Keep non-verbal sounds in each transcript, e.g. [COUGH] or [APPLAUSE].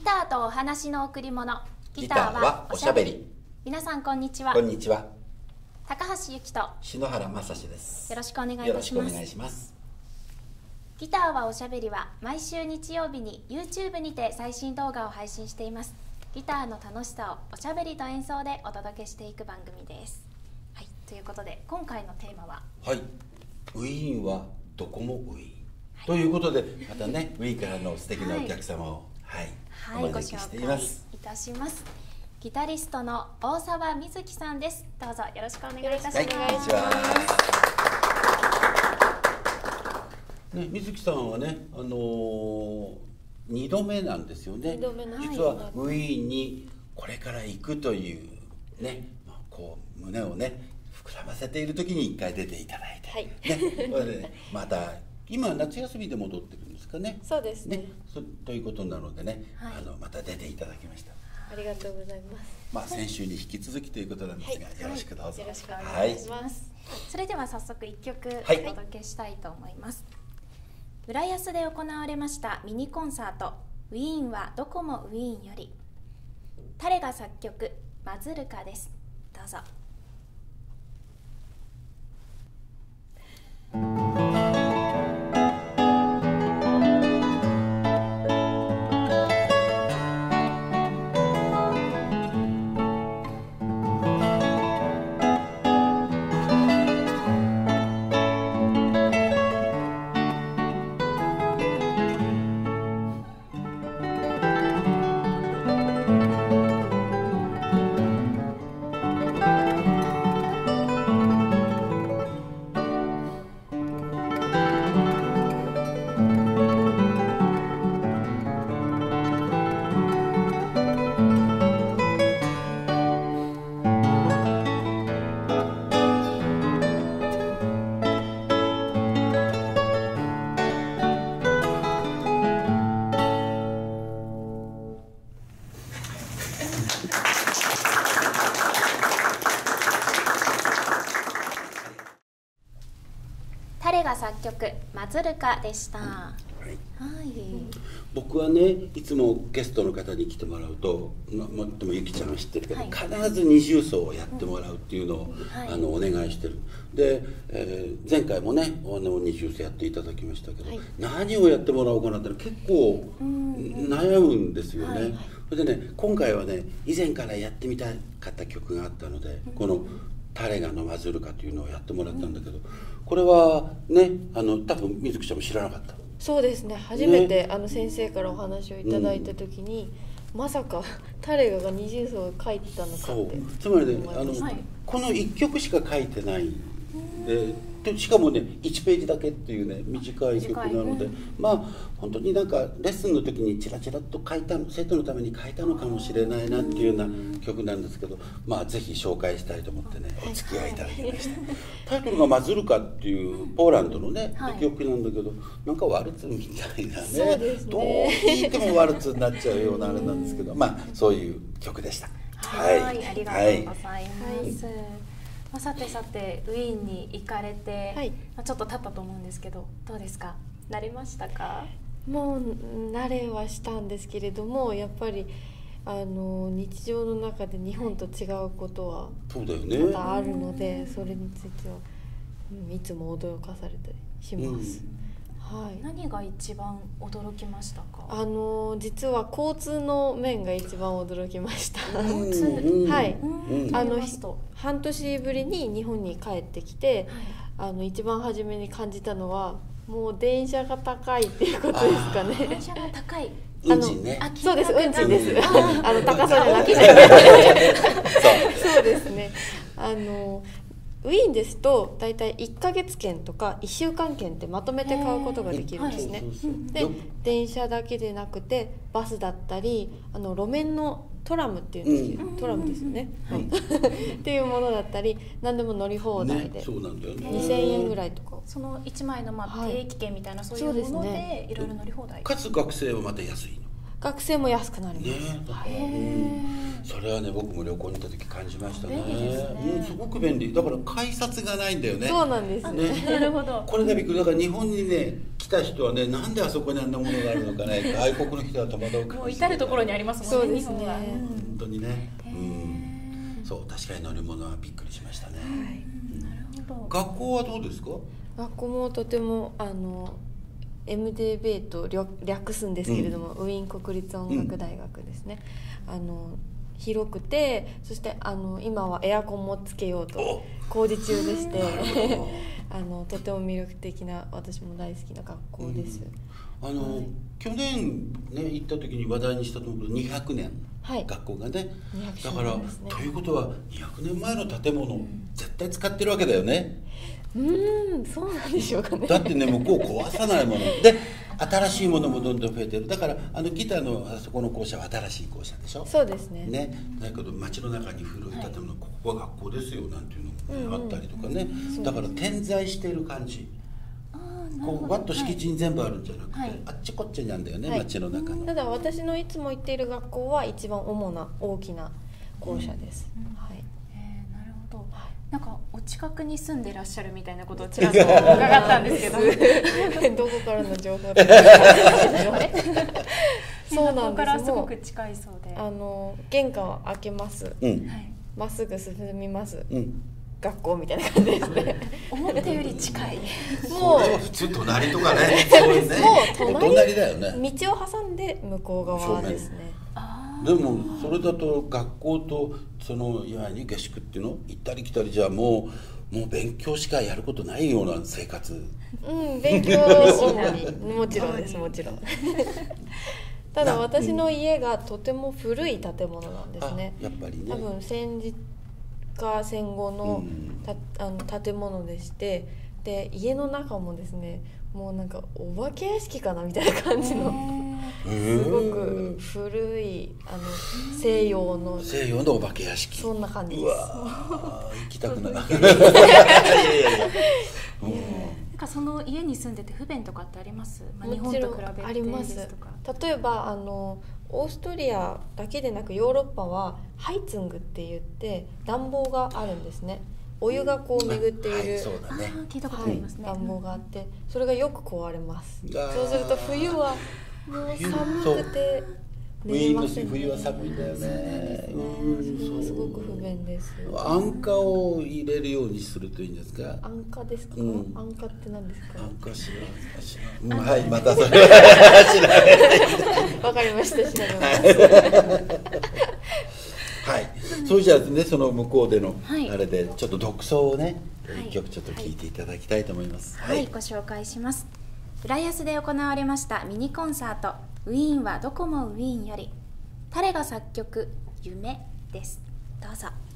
ターとお話の贈り物。ギターはおしゃべり。皆さんこんにちは。こんにちは。高橋由紀と篠原正史です。よろしくお願いいよろしくおたします願いします。ギターはおしゃべりは毎週日曜日に YouTube にて最新動画を配信しています。ギターの楽しさをおしゃべりと演奏でお届けしていく番組です。はいということで今回のテーマは？はい。ウィーンはどこもウィーン、ということでまたねウィーンからの素敵なお客様を。はい、はいごお招きしてい紹介ますいたします。ギタリストの大沢瑞希さんです。どうぞよろしくお願いいたします、はいね水木さんはねあのー二度目なんですよね。実はウィーンにこれから行くというね、まあ、こう胸をね膨らませている時に一回出ていただいて、はい。ね。また今夏休みで戻ってるかね。そうですね。そということなのでね、はい。あのまた出ていただきました。ありがとうございます。まあ先週に引き続きということなんですが、はい。よろしくどうぞ、よろしくおはい願いします、それでは早速一曲おはい。届けしたいと思います、浦安で行われましたミニコンサート「ウィーンはどこもウィーン」より。タレが作曲マズルカです。どうぞが作曲マズルカでした、はい。はい。僕はねいつもゲストの方に来てもらうとまもっともゆきちゃんは知ってるけど、はい。必ず二重奏をやってもらうっていうのを、はい。あのお願いしてる。で、えー前回もねあの二重奏やっていただきましたけど、はい。何をやってもらおうかなって結構悩むんですよね、はいそれでね今回はね以前からやってみたかった曲があったので、この「タレガのマズルカ」というのをやってもらったんだけど、これはねあの多分水木ちゃんも知らなかった。そうですね。初めて、あの先生からお話をいただいた時に、まさかタレガが二重奏を書いてたのかってつまりねあの、はいこの1曲しか書いてないででしかもね1ページだけっていうね短い曲なので、まあ本当になんかレッスンの時にチラチラっと書いた生徒のために書いたのかもしれないなっていうような曲なんですけどまあぜひ紹介したいと思ってねお付き合いいただきました。タイトルが「マズルカ」っていうポーランドのね、はい。曲なんだけどなんかワルツみたいなねね。どう聴いてもワルツになっちゃうようなあれなんですけどまあそういう曲でした。はい、ありがとうございます。はいまあ、さてさて、ウィーンに行かれて、はいまあ、ちょっと経ったと思うんですけど、どうですか？慣れましたか？もう慣れはしたんですけれどもやっぱりあの日常の中で日本と違うことはそうだよね。またあるので、それについては、うんいつも驚かされたりします、はい。何が一番驚きましたか？あの実は交通の面が一番驚きました。交通。うんはい。あの半年ぶりに日本に帰ってきてあの一番初めに感じたのはもう電車が高いっていうことですかね。電車が高い。[LAUGHS] 運賃ね。あそうです。運賃です。うん。あの高さじゃなくて。[LAUGHS] そうですね。あのウィーンですと大体1ヶ月券とか1週間券ってまとめて買うことができるんですね。でよ電車だけでなくてバスだったりあの路面のトラムっていうんですけど、うん。トラムですよね、うん。はい。っていうものだったり何でも乗り放題で、ね、そうなんだよね。2000円ぐらいとか。その一枚のまあはい。定期券みたいなそういうものでね。いろいろ乗り放題。かつ学生はまた安い。の。学生も安くなります、ねだから、うん。それはね僕も旅行に行った時感じましたね。ねうん、すごく便利。だから改札がないんだよね。そうなんです。ね。ねなるほど。これがびっくりだから日本にね来た人はねなんであそこにあんなものがあるのかね。[LAUGHS] 外国の人は戸惑うかもしれない。至る所にありますもんねそうですね。日本は、本当にね、うん、そう確かに乗り物はびっくりしましたね、なるほど。学校はどうですか？学校もとてもあの MDB と略略すんですけれども、ウィーン国立音楽大学ですね、あの広くてそしてあの今はエアコンもつけようとお工事中でして [LAUGHS] あのとても魅力的な私も大好きな学校です、あの、はい。去年ね行った時に話題にしたと思うけど200年、はい。学校がね。200だから、ということは200年前の建物、絶対使ってるわけだよねうーんそうなんでしょうかね。だってね向こう壊さないもの。で新しいものもどんどん増えてる。だからあのギターのあそこの校舎は新しい校舎でしょ。そうですね。ね、だけど街の中に古い建物、ここは学校ですよなんていうのがあったりとかね、うんだから点在してる感じ。こうわっと敷地に全部あるんじゃなくて、はい。あっちこっちにあるんだよね、はい。街の中のただ私のいつも行っている学校は一番主な大きな校舎です、うん。はいなんかお近くに住んでらっしゃるみたいなことをちらっと伺ったんですけど。[LAUGHS] どこからの情報ですかそうなんここからですすもうごく近いそうで。あの玄関を開けます。うん。はいまっすぐ進みます。うん。学校みたいな感じですね。[LAUGHS] 思ったより近い。もそれは普通隣とかね。そういうね。もう隣お隣だよね。う道を挟んで向こう側ですね。あでもそれだと学校とそのいわゆる下宿っていうの行ったり来たりじゃもうもう勉強しかやることないような生活。うん勉強主にもちろんです。もちろん。[LAUGHS] ただな私の家がとても古い建物なんですね。あやっぱりね。多分戦時か戦後のうん。たあの建物でしてで家の中もですねもうなんかお化け屋敷かなみたいな感じの。へすごーく古いあの西洋の西洋のお化け屋敷。そんな感じです。うわー行きたくな [LAUGHS] いいやいや。いやうん。なんかその家に住んでて不便とかってあります、まあ、日もちろん本と比べてありまです。すとか例えばあのオーストリアだけでなくヨーロッパはハイツングって言って暖房があるんですね。お湯がこう巡っている、はいそうだあねー聞いたことあはいりますね、暖房があってそれがよく壊れます。そうすると冬はもう寒くてウィーンのませんね。冬は寒いんだよね。うんすごく不便です安価を入れるようにするといいんですか？安価ですか、うん。安価って何ですか？安価しらしらうんはいまたそれ。わかりました調べますはい、それじゃあねその向こうでのはい。あれでちょっと独奏をねはい。一曲ちょっと聴いていただきたいと思います。はい、ご紹介します浦安で行われましたミニコンサート「ウィーンはどこもウィーン」より。タレが作曲「夢」です。どうぞ「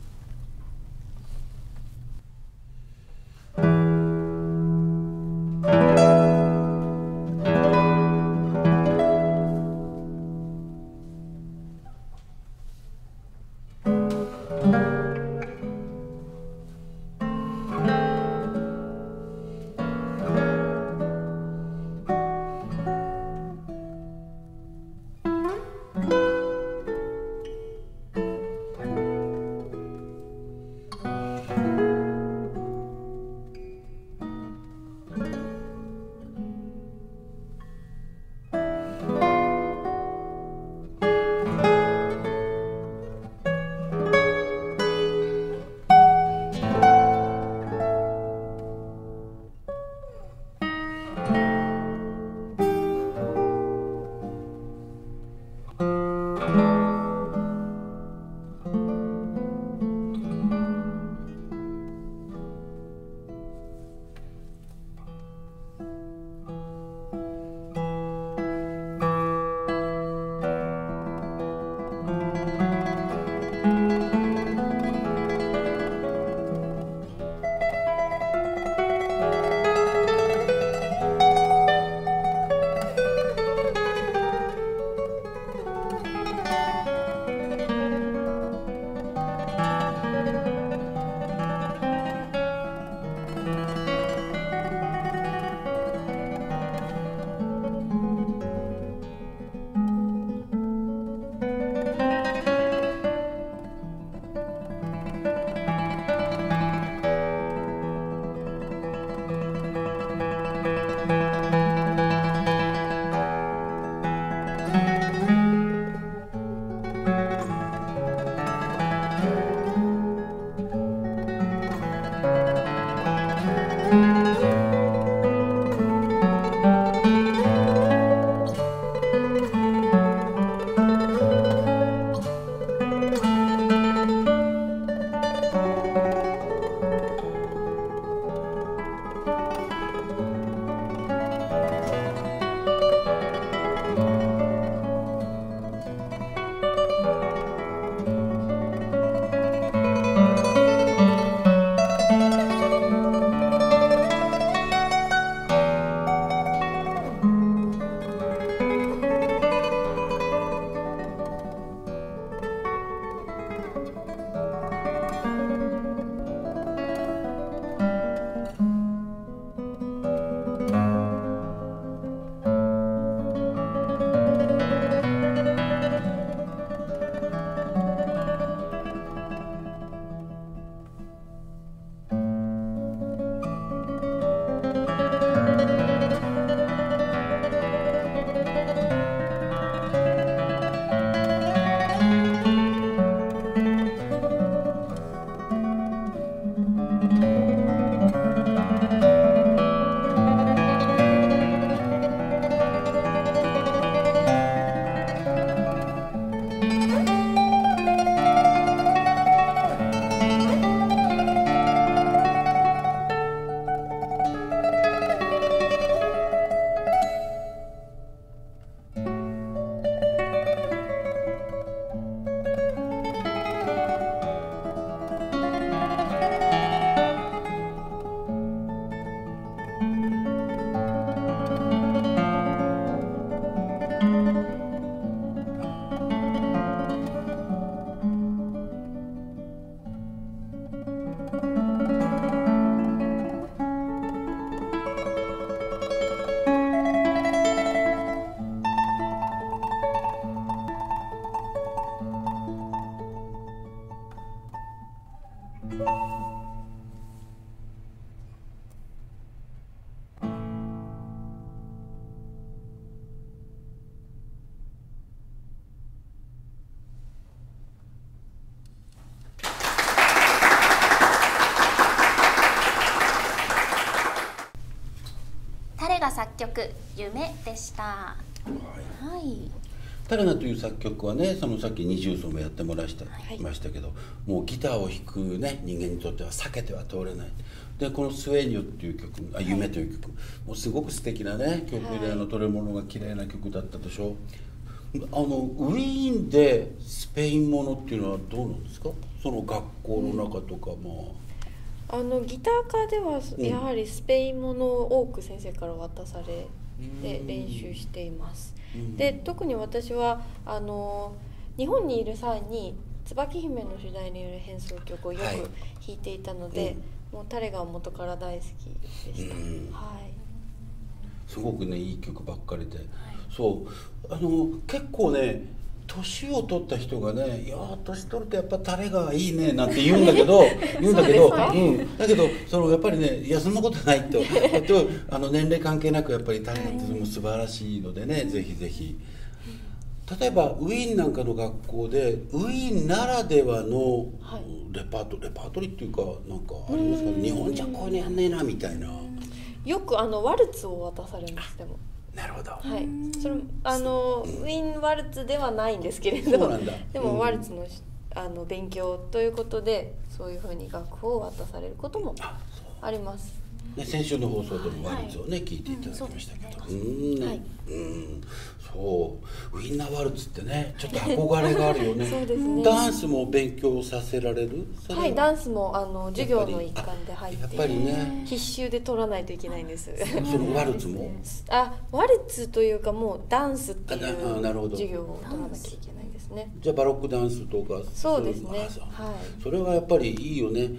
曲「夢」でした。はい。タレナという作曲はねそのさっき二重奏もやってもらいした、はいましたけどもうギターを弾くね人間にとっては避けては通れない。でこの「スウェーニョ」っていう曲「あ夢」という曲、もうすごく素敵なね曲で、はいあの取れ物が綺麗な曲だったでしょ。あのウィーンでスペインものっていうのはどうなんですか？その学校の中とかまあ、あのギター科ではうん。やはりスペイン語のを多く先生から渡されてうん。練習しています。うん。で特に私はあの日本にいる際に椿姫の主題による変奏曲をよくはい。弾いていたので、もうタレが元から大好きでした。うん。はい。すごくねいい曲ばっかりで、そう。あの結構ね年を取った人がね「いやー年取るとやっぱタレがいいね」なんて言うんだけど [LAUGHS] 言うんだけどそううん、だけどそのやっぱりねいやそんなことないとあとあの年齢関係なくやっぱりタレっても素晴らしいのでね、ぜひぜひ。例えばウィーンなんかの学校でウィーンならではのはい。レパートレパートリーっていうかなんかありますか？ね日本じゃこういうのやんねえなみたいな。よくあのワルツを渡されますでも。なるほど。はい。それあのウィーンワルツではないんですけれど、[LAUGHS] でうんもワルツのしあの勉強ということでそういうふうに楽譜を渡されることもあります。ね、先週の放送でもワルツをね、聞いていただきましたけど、うーん、はい。うん、そう。ウィンナーワルツってねちょっと憧れがあるよね。[LAUGHS] そうですね。ダンスも勉強させられる？はい、ダンスもあの授業の一環で入ってやっぱりね。必修で取らないといけないんです。そのワルツも？あ、ワルツというかもうダンスっていあうなるほど。授業を取らなきゃいけないですね。じゃあバロックダンスとかそうですね。はい。それはやっぱりいいよね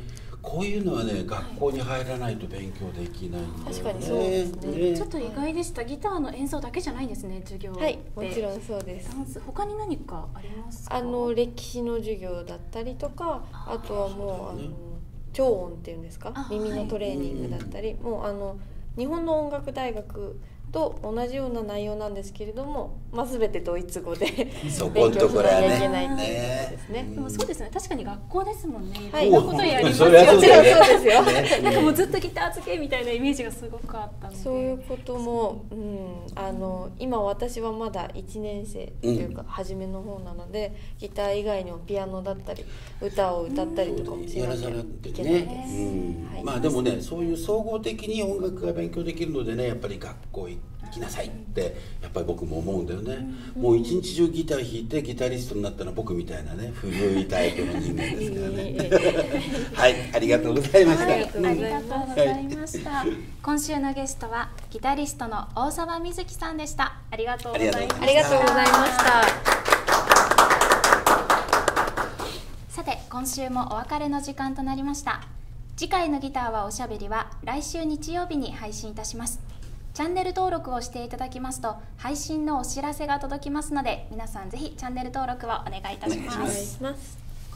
こういうのはね学校に入らないと勉強できないんだよね。確かにそうですね。ちょっと意外でした。ギターの演奏だけじゃないんですね授業。ってはい、もちろんそうです。ダンス他に何かありますか？あの歴史の授業だったりとか、あとはもうねの超音っていうんですか？あ、耳のトレーニングだったり、もうあの日本の音楽大学と同じような内容なんですけれども、まあ、全てドイツ語で勉強しなきゃいけないねっていうことですね。ね。でもそうですね。確かに学校ですもんね。はい。いろんなことやりますよね。もちろんそうですよ。ね。なんかもうずっとギター漬けみたいなイメージがすごくあったので。そういうことも、うん、あの今私はまだ1年生というか初めの方なので、ギター以外にもピアノだったり歌を歌ったりとかもしなきゃいけないです。ね、うん。はい。まあでもねそういう総合的に音楽が勉強できるのでねやっぱり学校行きなさいってやっぱり僕も思うんだよね、もう一日中ギター弾いてギタリストになったのは僕みたいなね古いタイプの人間ですからね [LAUGHS] はいありがとうございました、はい、あありがとうございました。今週のゲストはギタリストの大沢瑞希さんでした。ありがとうございました。ありがとうございました。さて、今週もお別れの時間となりました。次回のギターはおしゃべりは来週日曜日に配信いたします。チャンネル登録をしていただきますと配信のお知らせが届きますので皆さんぜひチャンネル登録をお願いいたします。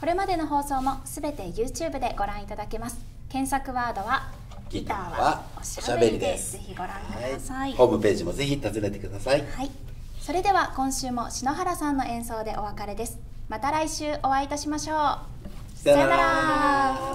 これまでの放送もすべて YouTube でご覧いただけます。検索ワードはギターはおしゃべりです。ぜひご覧ください、ホームページもぜひ訪ねてください。はい、それでは今週も篠原さんの演奏でお別れです。また来週お会いいたしましょう。さよなら